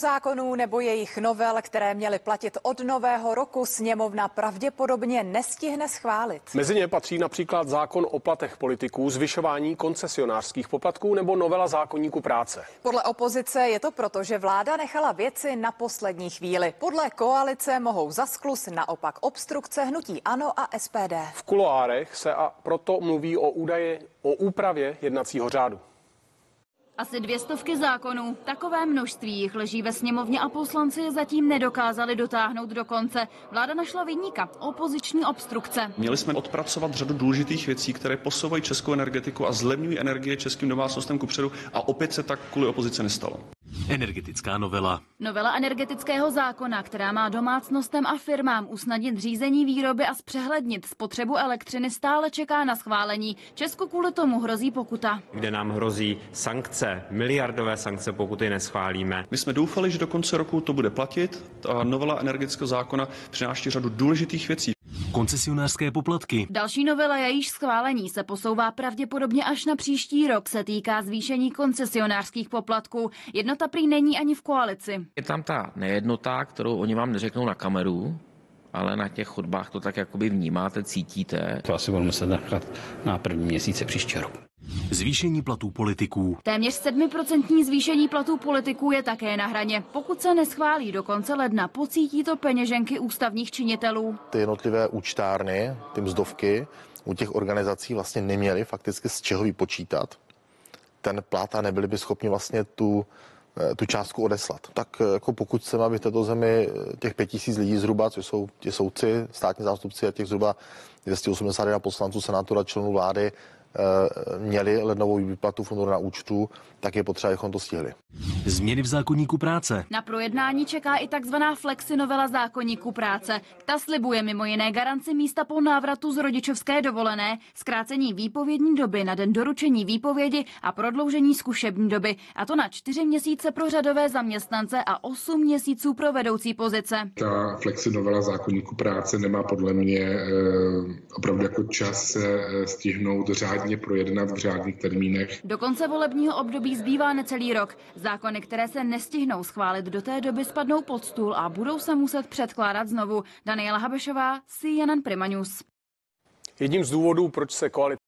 zákonů nebo jejich novel, které měly platit od nového roku, sněmovna pravděpodobně nestihne schválit. Mezi ně patří například zákon o platech politiků, zvyšování koncesionářských poplatků nebo novela zákonníku práce. Podle opozice je to proto, že vláda nechala věci na poslední chvíli. Podle koalice mohou za sklus naopak obstrukce hnutí ANO a SPD. V kuloárech se a proto mluví o údaje o úpravě jednacího řádu. Asi dvě stovky zákonů. Takové množství jich leží ve sněmovně a poslanci je zatím nedokázali dotáhnout do konce. Vláda našla vyníka opoziční obstrukce. Měli jsme odpracovat řadu důležitých věcí, které posouvají českou energetiku a zlevňují energie českým domácnostem kupředu a opět se tak kvůli opozice nestalo. Energetická novela. Novela energetického zákona, která má domácnostem a firmám usnadnit řízení výroby a zpřehlednit spotřebu elektřiny, stále čeká na schválení. Česku kvůli tomu hrozí pokuta. Kde nám hrozí sankce, miliardové sankce, pokud je neschválíme. My jsme doufali, že do konce roku to bude platit. Ta novela energetického zákona přináší řadu důležitých věcí. Koncesionářské poplatky. Další novela jejíž schválení se posouvá pravděpodobně až na příští rok, se týká zvýšení koncesionářských poplatků. Jednota prý není ani v koalici. Je tam ta nejednota, kterou oni vám neřeknou na kameru, ale na těch chodbách to tak jakoby vnímáte, cítíte. To asi budu muset nechat na první měsíce příští rok. Zvýšení platů politiků. Téměř 7% zvýšení platů politiků je také na hraně. Pokud se neschválí do konce ledna, pocítí to peněženky ústavních činitelů. Ty jednotlivé účtárny, ty mzdovky u těch organizací vlastně neměly fakticky z čeho vypočítat ten plat a nebyli by schopni vlastně tu tu částku odeslat. Tak jako pokud chceme, aby v této zemi těch pět tisíc lidí zhruba, což jsou ti soudci, státní zástupci a těch zhruba 281 poslanců, senátora, členů vlády, Eh, měli lednovou výplatu fondu na účtu, tak je potřeba, abychom to stihli. Změny v zákonníku práce. Na projednání čeká i takzvaná flexi novela zákonníku práce. Ta slibuje mimo jiné garanci místa po návratu z rodičovské dovolené, zkrácení výpovědní doby na den doručení výpovědi a prodloužení zkušební doby. A to na čtyři měsíce pro řadové zaměstnance a osm měsíců pro vedoucí pozice. Ta flexi novela zákonníku práce nemá podle mě e, opravdu jako čas se eh, stihnout řádně řádně projednat v řádných termínech. Do konce volebního období zbývá necelý rok. Zákony, které se nestihnou schválit do té doby, spadnou pod stůl a budou se muset předkládat znovu. Daniela Habešová, CNN Prima News. Jedním z důvodů, proč se koalice